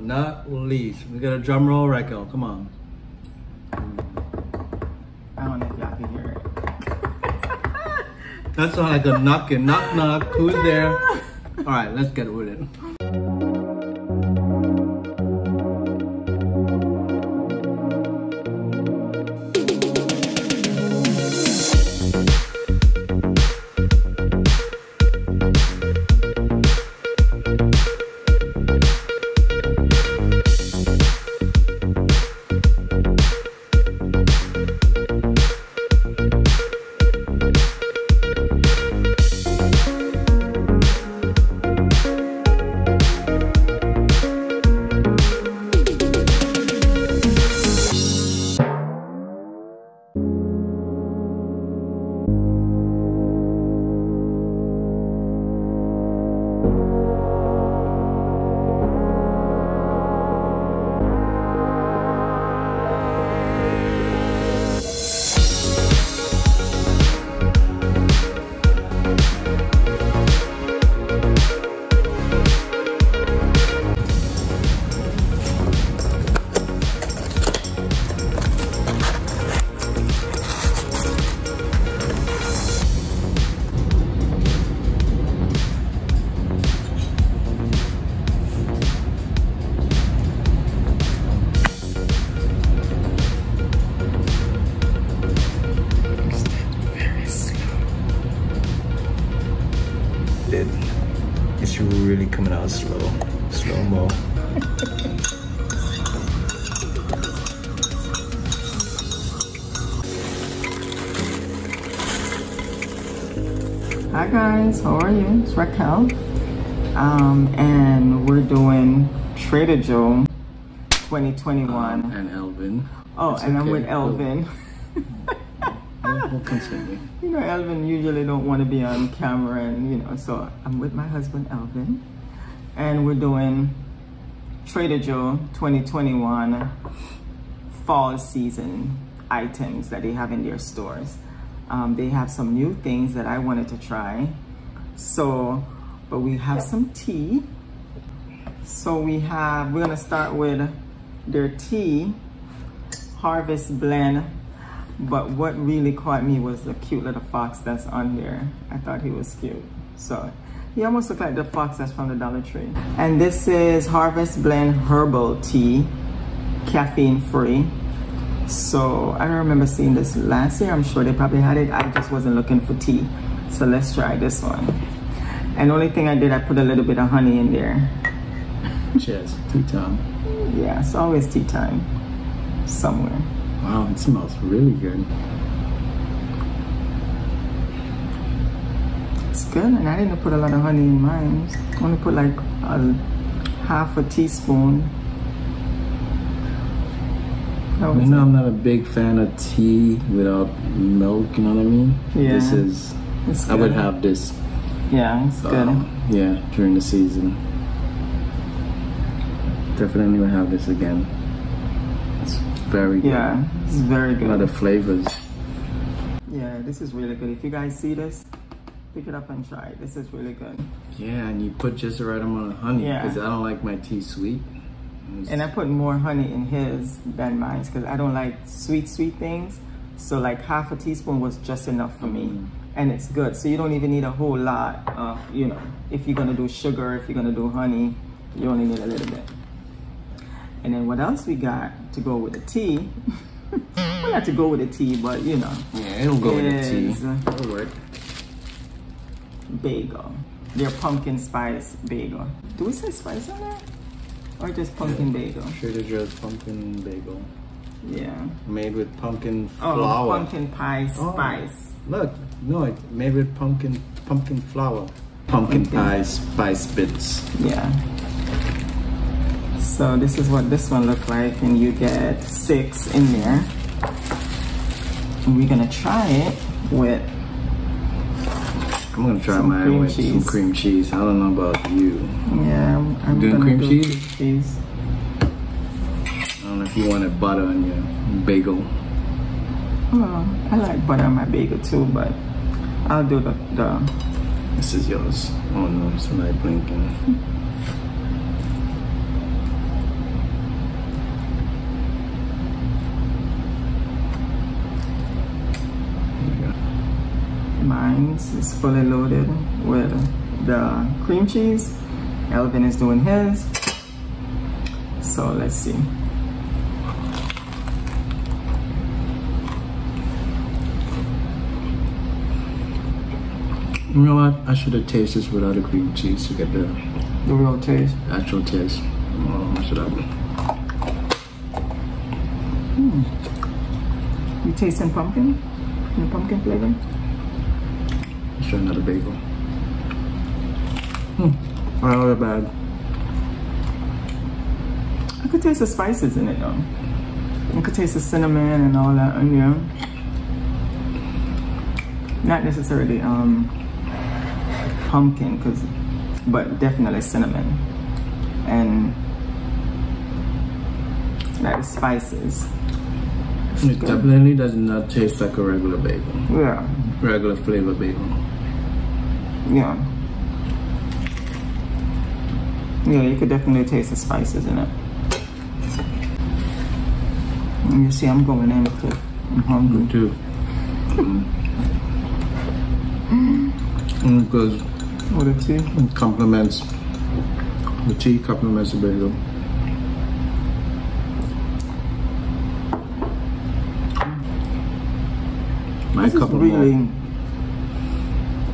but not least, we got a drum roll, Racquel. Come on. I don't know if y'all can hear it. That sounds like a knocking, knock, knock. Who's there? All right, let's get with it. It, slow, slow mo. Hi guys, how are you? It's Racquel. Um, and we're doing Trader Joe 2021. And Elvin. oh, It's and I'm with Elvin. We'll, we'll continue. You know, Elvin usually don't want to be on camera, and you know, so I'm with my husband Elvin, and we're doing Trader Joe 2021 fall season items that they have in their stores. Um, they have some new things that I wanted to try. So, but we have some tea. So we have, we're gonna start with their tea, Harvest Blend. But what really caught me was the cute little fox that's on there. I thought he was cute. So he almost looked like the fox that's from the Dollar Tree. And this is Harvest Blend Herbal Tea, caffeine free. So I don't remember seeing this last year. I'm sure they probably had it. I just wasn't looking for tea. So let's try this one. And the only thing I did, I put a little bit of honey in there. Cheers. Tea time. Yeah, it's always tea time somewhere. Wow, it smells really good. It's good, and I didn't put a lot of honey in mine. I only put like a half a teaspoon. You know, it. I'm not a big fan of tea without milk, you know what I mean? Yeah. This is, It's I would have this, Yeah, it's good. um, yeah, during the season. Definitely would have this again. It's very good. Yeah, it's very good. A lot good. of flavors. Yeah, this is really good. If you guys see this, pick it up and try it. This is really good. Yeah, and you put just the right amount of honey Yeah. because I don't like my tea sweet. And I put more honey in his than mine because I don't like sweet, sweet things. So like half a teaspoon was just enough for me. Mhm. And it's good. So you don't even need a whole lot of, you know, if you're gonna do sugar, if you're gonna do honey, you only need a little bit. And then what else we got to go with the tea? we had to go with the tea, but you know, yeah, it'll go with the tea. It'll work. Bagel. Their pumpkin spice bagel. Do we say spice on that? Or just pumpkin bagel? Trader Joe's pumpkin bagel. Yeah. Made with pumpkin oh, flour. Oh, pumpkin pie Oh. spice. Look, no, it made with pumpkin pumpkin flour. Pumpkin Pumpkin. pie spice bits. Yeah. So this is what this one looked like, and you get six in there. And we're gonna try it with I'm gonna try Some mine cream with some cream cheese. I don't know about you. yeah. I'm, I'm Doing cream do cheese? cheese. I don't know if you wanted butter on your bagel. Oh, I like butter on my bagel too, but I'll do the, the This is yours. Oh no, somebody blinking. This is fully loaded with the cream cheese. Elvin is doing his. So let's see. You know what? I should have tasted this without the cream cheese to get the The real taste. actual taste. Oh, I should have. Hmm. You tasting pumpkin? The pumpkin flavor? Let's try another bagel. Hmm. Not that bad. I could taste the spices in it though. I could taste the cinnamon and all that yeah. Not necessarily um pumpkin cause but definitely cinnamon. And like spices. It definitely does not taste like a regular bagel. Yeah. Regular flavor bagel. Yeah. Yeah, you could definitely taste the spices in it. And you see, I'm going in too. I'm hungry. Me too. Mm, Because What a tea. it complements the tea complements the bagel. My This is couple really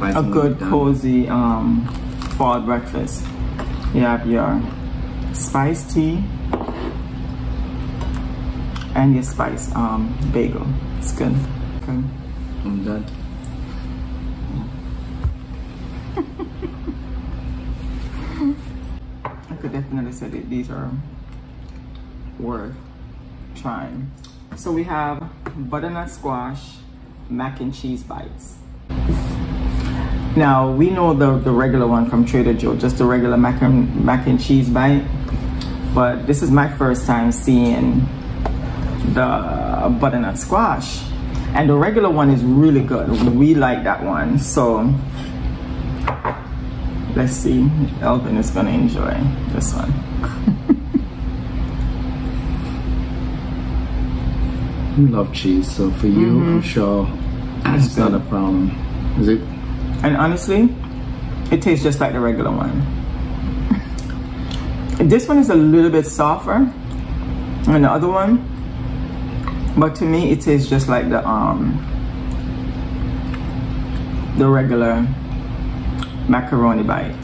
a good cozy um, fall breakfast. You have your spice tea and your spice um, bagel. It's good. Okay. I'm done. I could definitely say that these are worth trying. So we have butternut squash mac and cheese bites. Now we know the, the regular one from Trader Joe, just the regular mac and, mac and cheese bite. But this is my first time seeing the butternut squash. And the regular one is really good. We like that one. So let's see if Elvin is gonna enjoy this one. You love cheese, so for you, I'm mm-hmm. sure it's not a problem. Is it? And honestly, it tastes just like the regular one. this one is a little bit softer than the other one, but to me, it tastes just like the um the regular macaroni bite.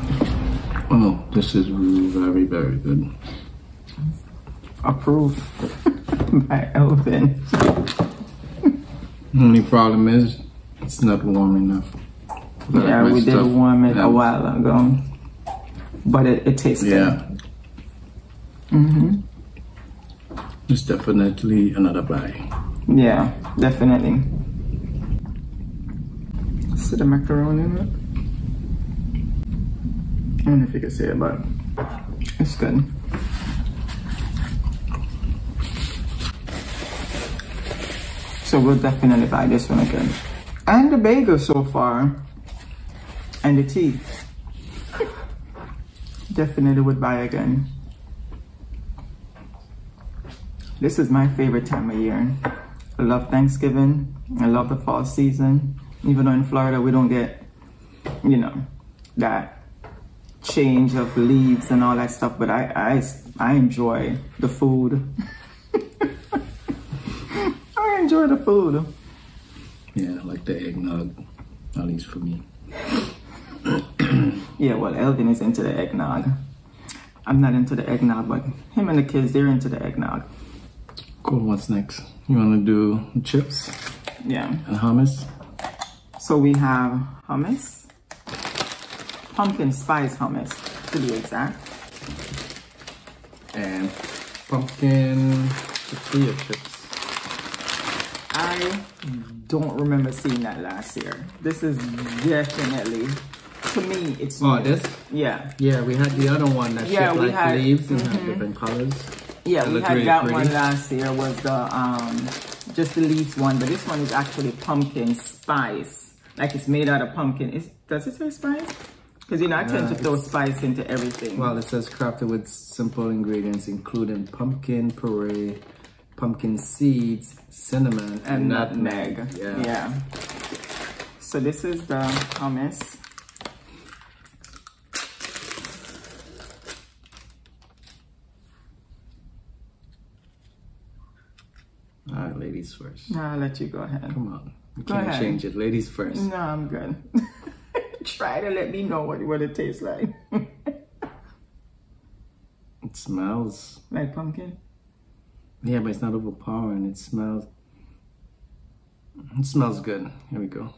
Oh, this is very, very good. Approved by Elvin. Only problem is, it's not warm enough. Yeah, we did warm it a while ago, but it, it tastes good. Yeah. Mm-hmm. It's definitely another buy. Yeah, definitely. See the macaroni in it? I don't know if you can see it, but it's good. So we'll definitely buy this one again. And the bagel so far. And the tea. Definitely would buy again. This is my favorite time of year. I love Thanksgiving. I love the fall season. Even though in Florida we don't get, you know, that change of leaves and all that stuff, but I I, I enjoy the food. I enjoy the food. Yeah, I like the eggnog, at least for me. Yeah, well, Elvin is into the eggnog. I'm not into the eggnog, but him and the kids, they're into the eggnog. Cool, what's next? You wanna do chips Yeah. and hummus? So we have hummus, pumpkin spice hummus to be exact. And pumpkin tortilla chips. I don't remember seeing that last year. This is definitely, to me, it's Oh, new. this? Yeah, Yeah, we had the other one that Yeah, shaped like had- mm-hmm. leaves and had different colors. yeah. We had that pretty. one last year. Was the um just the leaves one, but this one is actually pumpkin spice. Like it's made out of pumpkin. Is does it say spice? Because you know I tend to throw spice into everything. Well, it says crafted with simple ingredients including pumpkin puree, pumpkin seeds, cinnamon, and nutmeg. Yeah. Yeah. So this is the hummus. All right, ladies first. No, I'll let you go ahead. Come on. You Go can't ahead. change it. Ladies first. No, I'm good. Try to let me know what, what it tastes like. It smells. like pumpkin? Yeah, but it's not overpowering. It smells. It smells good. Here we go.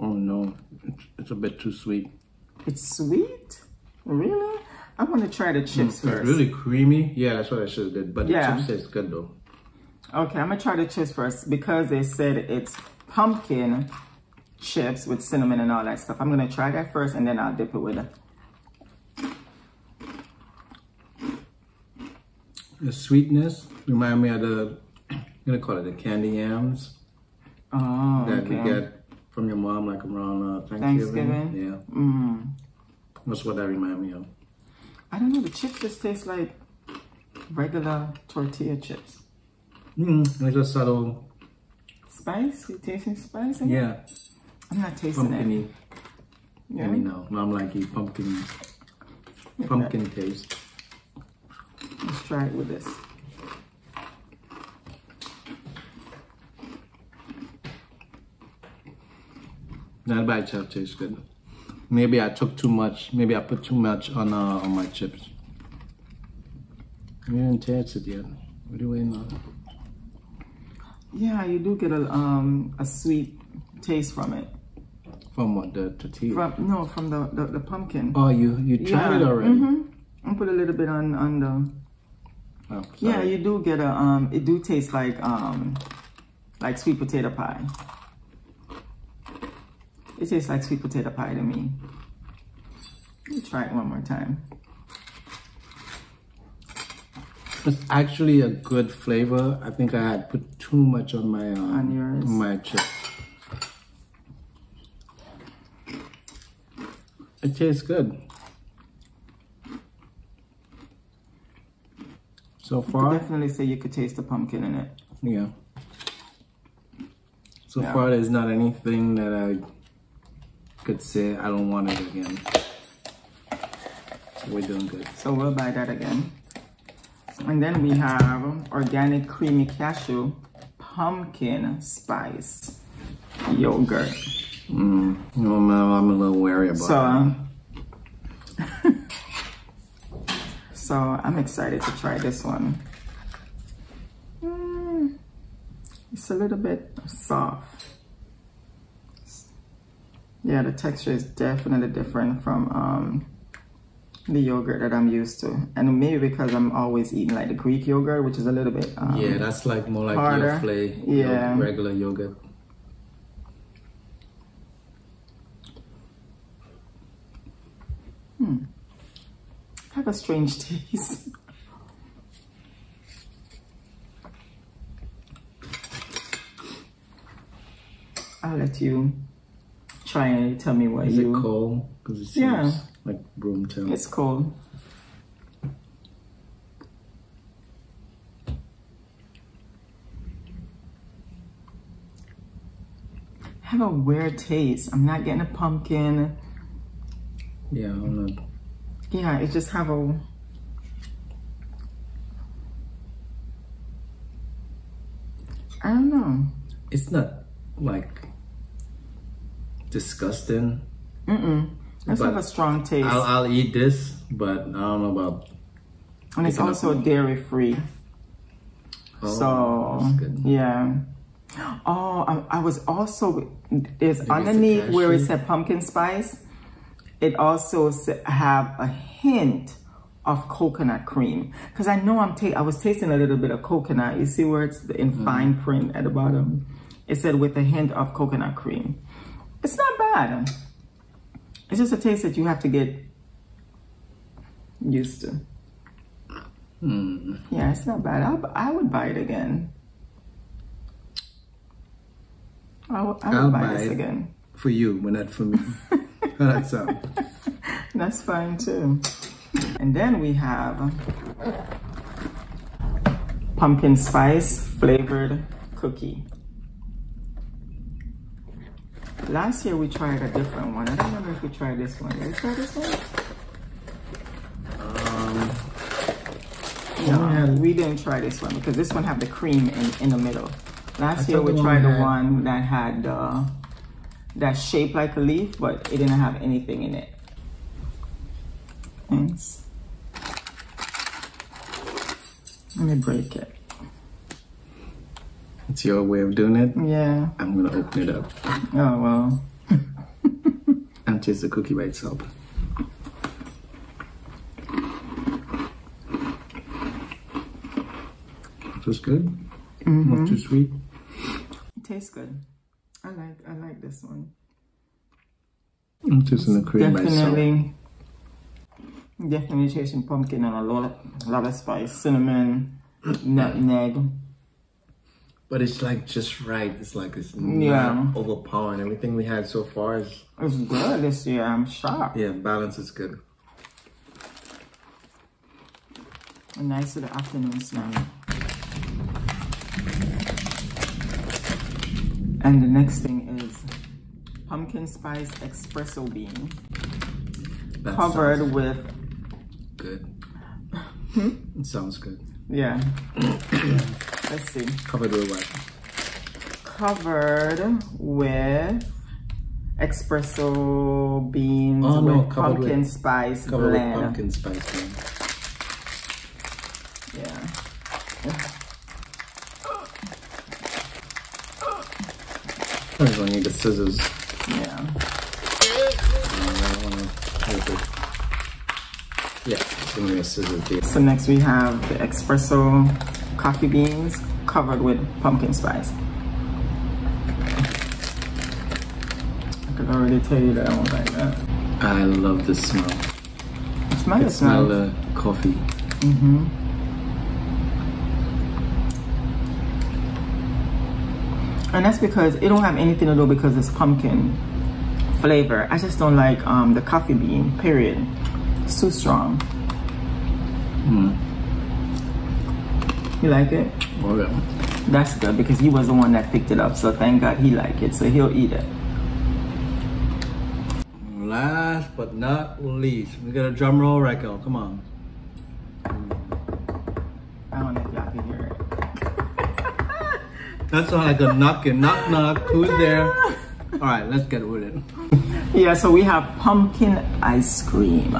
Oh no, it's, it's a bit too sweet. It's sweet? Really? I want to try the chips It's first. really creamy. Yeah, that's what I should have did. But Yeah. the chips taste good though. Okay, I'm gonna try the chips first because they said it's pumpkin chips with cinnamon and all that stuff. I'm gonna try that first and then I'll dip it with it. The sweetness remind me of the, I'm gonna call it the candy yams Oh, that okay. we get from your mom like around uh, Thanksgiving. Thanksgiving? Yeah, Mm. That's what that remind me of. I don't know, the chips just taste like regular tortilla chips. Mm, like a subtle, Spice? You tasting spice? yeah, I'm not tasting pumpkiny. Yeah. Let me know. Mom like you pumpkin, pumpkin taste. Let's try it with this. That bite chip tastes good. Maybe I took too much. Maybe I put too much on uh, on my chips. We didn't taste it yet. What are you waiting on? Yeah, you do get a um a sweet taste from it. From what the tortilla? From no, from the the, the pumpkin. oh, you you tried it already? Mm hmm I put a little bit on on the. Oh, Yeah, you do get a um. It do taste like um, like sweet potato pie. It tastes like sweet potato pie to me. Let me try it one more time. It's actually a good flavor. I think I had put too much on my um, On yours? my chips. It tastes good. So I far, definitely say you could taste the pumpkin in it. yeah. So Yeah. far, there's not anything that I could say I don't want it again. So we're doing good. So we'll buy that again. And then we have organic creamy cashew pumpkin spice yogurt. Mm, no, I'm, I'm a little wary about So, so I'm excited to try this one. Mm, it's a little bit soft. Yeah, the texture is definitely different from um, the yogurt that I'm used to, and maybe because I'm always eating like the Greek yogurt, which is a little bit um, Yeah, that's like more like harder. Yoplait, Yeah. regular yogurt. Hmm. Have a strange taste. I'll let you try and tell me what Is you. it cold? Because it seems Yeah. like room temp. It's cold. Have a weird taste. I'm not getting a pumpkin. yeah, I'm not. Yeah, it just have a. I don't know. It's not like disgusting. Mm-mm. But have a strong taste. I'll, I'll eat this, but I don't know about. and it's also dairy free. Oh, so that's good. yeah. Oh, I, I was also there's the underneath where it said pumpkin spice. It also have a hint of coconut cream because I know I'm ta- I was tasting a little bit of coconut. You see where it's in Mm-hmm. fine print at the bottom. It said with a hint of coconut cream. It's not bad. It's just a taste that you have to get used to. Hmm. Yeah, it's not bad. I'll, I would buy it again. I would, I would I'll buy, buy this it. again. For you, but not for me. How that? That's fine too. And then we have pumpkin spice flavored cookie. Last year we tried a different one. I don't remember if we tried this one. Did we try this one? Um, No, we didn't try this one because this one had the cream in, in the middle. Last I year we tried the one that had uh, that shaped like a leaf, but it didn't have anything in it. Thanks. Let me break it. It's your way of doing it. Yeah. I'm gonna open it up Oh well. and taste the cookie by itself. Just good. Not mm-hmm. too sweet. It tastes good. I like I like this one. I'm tasting the cream by itself. Definitely definitely tasting pumpkin and a lot of, a lot of spice, cinnamon, nutmeg. But it's like just right. It's like it's not Yeah. overpowering. Everything we had so far is It's good this year. I'm shocked. yeah, balance is good. A nice little afternoon snack. And the next thing is pumpkin spice espresso bean That covered with good. Hmm? It sounds good. yeah. Let's see. Covered with what? Covered with espresso beans Oh, no, with covered with- pumpkin spice Covered blend. with pumpkin spice. man. Yeah. I'm gonna need the scissors. Yeah. I wanna hold it. Yeah, it's gonna be a scissors deal. So next we have the espresso coffee beans covered with pumpkin spice. I could already tell you that I won't like that. I love the smell. Smell I it, smell smell. the coffee. And that's because it don't have anything to do because it's pumpkin flavor. I just don't like um, the coffee bean, period. It's too strong. You like it? Oh yeah. That's good because he was the one that picked it up. So thank God he liked it. So he'll eat it. Last but not least, we got a drum roll, Racquel. Come on. I don't know if y'all can hear it. That sounds like a knocking, knock knock. Who's there? All right, let's get with it. Yeah, so we have pumpkin ice cream.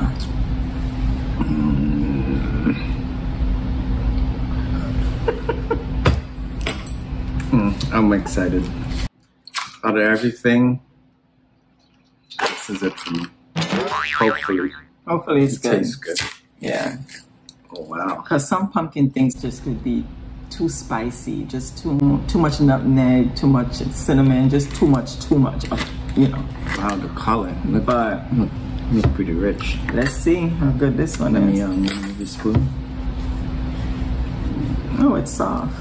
I'm excited. Out of everything, this is it for me. Hopefully, Hopefully it's it good. tastes good. Yeah. Oh wow. Because some pumpkin things just could be too spicy, just too too much nutmeg, too much cinnamon, just too much, too much, of, you know. Wow, the color. Look, But look, look pretty rich. let's see how good this one Let me is. um, move the spoon. Oh, it's soft.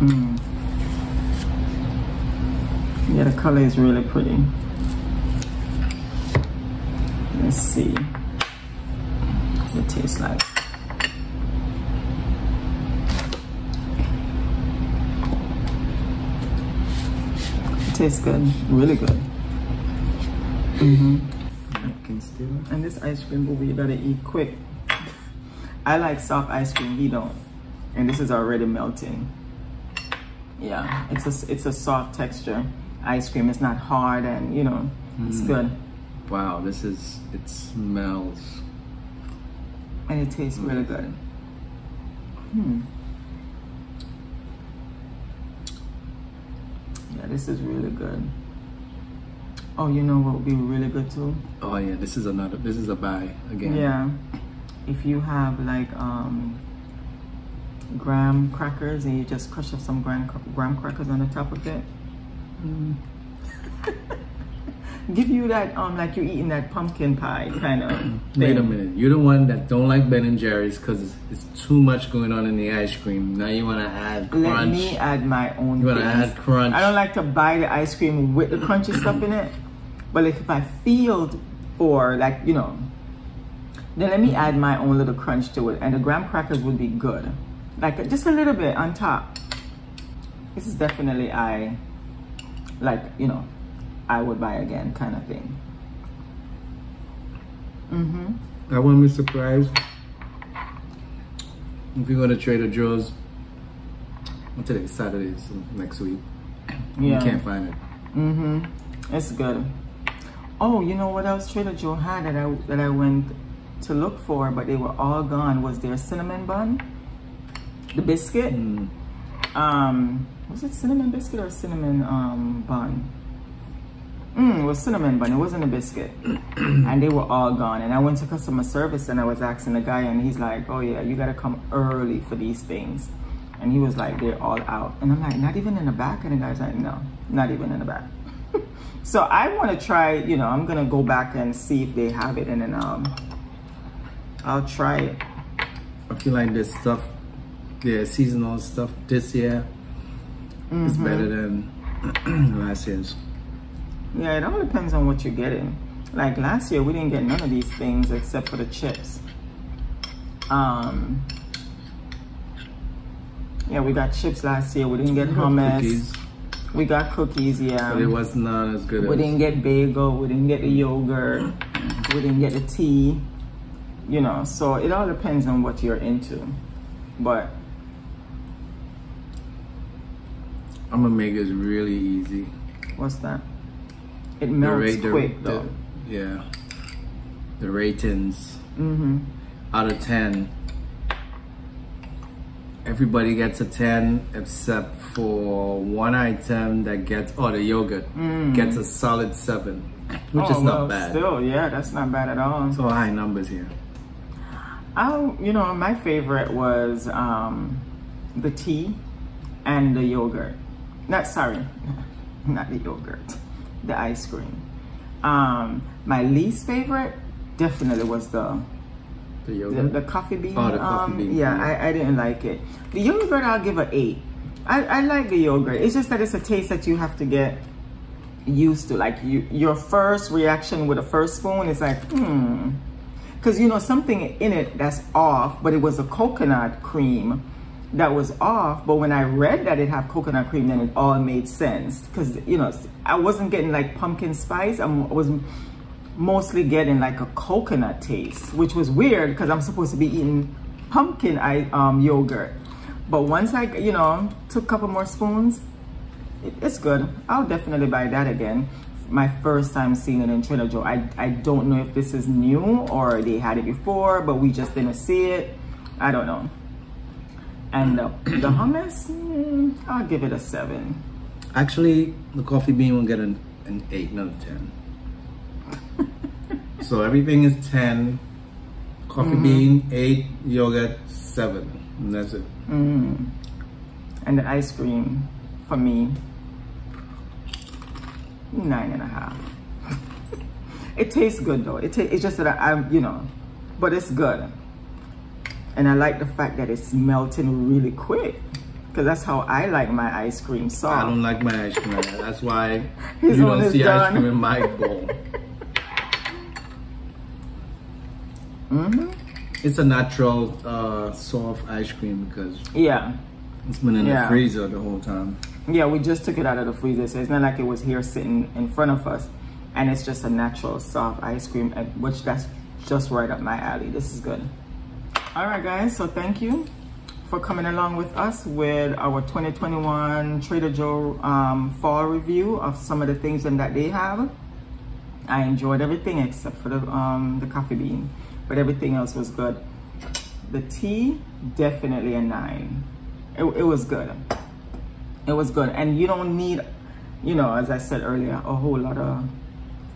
Mm. Yeah, the color is really pretty. Let's see what it tastes like. It tastes good, really good. Can still. And this ice cream, boo, you gotta eat quick. I like soft ice cream, he don't. And this is already melting. Yeah, it's a, it's a soft texture ice cream. It's not hard and, you know, it's good. Wow, this is. It smells. And it tastes really good. Hmm. Yeah, this is really good. Oh, you know what would be really good too? Oh yeah, this is another. This is a buy again. Yeah. If you have like um graham crackers and you just crush up some graham, graham crackers on the top of it. Mm. Give you that um like you're eating that pumpkin pie kind of Wait a minute. You're the one that don't like Ben and Jerry's because it's, it's too much going on in the ice cream. Now you want to add crunch. Let me add my own you want to add crunch. I don't like to buy the ice cream with the crunchy stuff in it. But like if I feel for like, you know, Then let me add my own little crunch to it. And the graham crackers would be good. Like just a little bit on top. This is definitely I, like, you know, I would buy again kind of thing. Mm-hmm. I wouldn't be surprised if you go to Trader Joe's. Well, today's Saturday, so next week. Yeah. You can't find it. Mm-hmm. It's good. Oh, you know what else Trader Joe had that I that I went to look for, but they were all gone. Was their cinnamon bun, the biscuit? Mm. Um, was it cinnamon biscuit or cinnamon um bun? Mm, it was cinnamon bun. It wasn't a biscuit, and they were all gone. And I went to customer service and I was asking the guy, and he's like, "Oh yeah, you gotta come early for these things." And he was like, "They're all out." And I'm like, "Not even in the back?" And the guy's like, "No, not even in the back." so I want to try. You know, I'm gonna go back and see if they have it, and then um, I'll try it. I feel like this stuff, the seasonal stuff this year is Mm-hmm. better than last year's. Yeah, it all depends on what you're getting. Like last year, we didn't get none of these things except for the chips. Um, yeah, we got chips last year. We didn't get hummus. Cookies, We got cookies, yeah. but it was not as good we as. didn't get bagel. We didn't get the yogurt. We didn't get the tea. You know, so it all depends on what you're into. But I'm gonna make it really easy. what's that? It melts the- quick the- though. yeah. The ratings Mm-hmm. out of ten. Everybody gets a ten except for one item that gets, oh, the yogurt gets a solid seven, which Mm. Oh, is not well, bad. Still, yeah, that's not bad at all. So high numbers here. I, you know, my favorite was um, the tea and the yogurt. Not sorry, not the yogurt, the ice cream. Um, my least favorite definitely was the The the, yogurt. the coffee bean. Oh, the coffee um, bean. Yeah, I, I didn't like it. The yogurt, I'll give a eight. I, I like the yogurt. It's just that it's a taste that you have to get used to. Like you, your first reaction with a first spoon is like, hmm. Because you know something in it that's off, but it was a coconut cream that was off. But when I read that it had coconut cream, then it all made sense. Because you know I wasn't getting like pumpkin spice. I'm- was mostly getting like a coconut taste, which was weird because I'm supposed to be eating pumpkin I, um, yogurt. But once I, you know, took a couple more spoons, it, it's good. I'll definitely buy that again. My first time seeing it in Trader Joe. I, I don't know if this is new or they had it before, but we just didn't see it. I don't know. And the, the hummus, mm, I'll give it a seven. Actually, the coffee bean will get an, an 8, not a 10. so everything is 10. Coffee Mm-hmm. bean, 8. Yogurt, 7. And that's it. Mm. And the ice cream for me, nine and a half. it tastes good though. It it's just that I'm, you know, but it's good. And I like the fact that it's melting really quick. Because that's how I like my ice cream soft. I don't like my ice cream. That's why His you don't see ice cream in my bowl. mm -hmm. It's a natural uh, soft ice cream because Yeah. it's been in Yeah. the freezer the whole time. Yeah, we just took it out of the freezer, so it's not like it was here sitting in front of us. And it's just a natural soft ice cream, which that's just right up my alley. This is good. All right, guys, so thank you for coming along with us with our 2021 Trader Joe um, fall review of some of the things in that they have. I enjoyed everything except for the, um, the coffee bean, but everything else was good. The tea, definitely a nine. It, it was good it was good and you don't need you know as i said earlier a whole lot of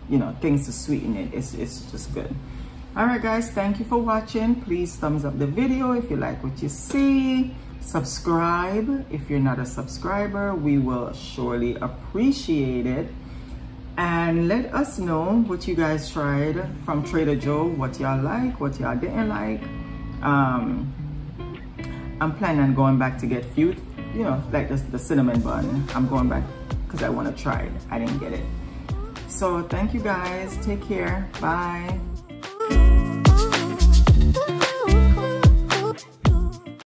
you know things to sweeten it it's, it's just good all right guys thank you for watching please thumbs up the video if you like what you see subscribe if you're not a subscriber we will surely appreciate it and let us know what you guys tried from trader joe what y'all like what y'all didn't like um I'm planning on going back to get few, you know, like the, the cinnamon bun. I'm going back because I want to try it. I didn't get it. So thank you guys. Take care. Bye. Ooh.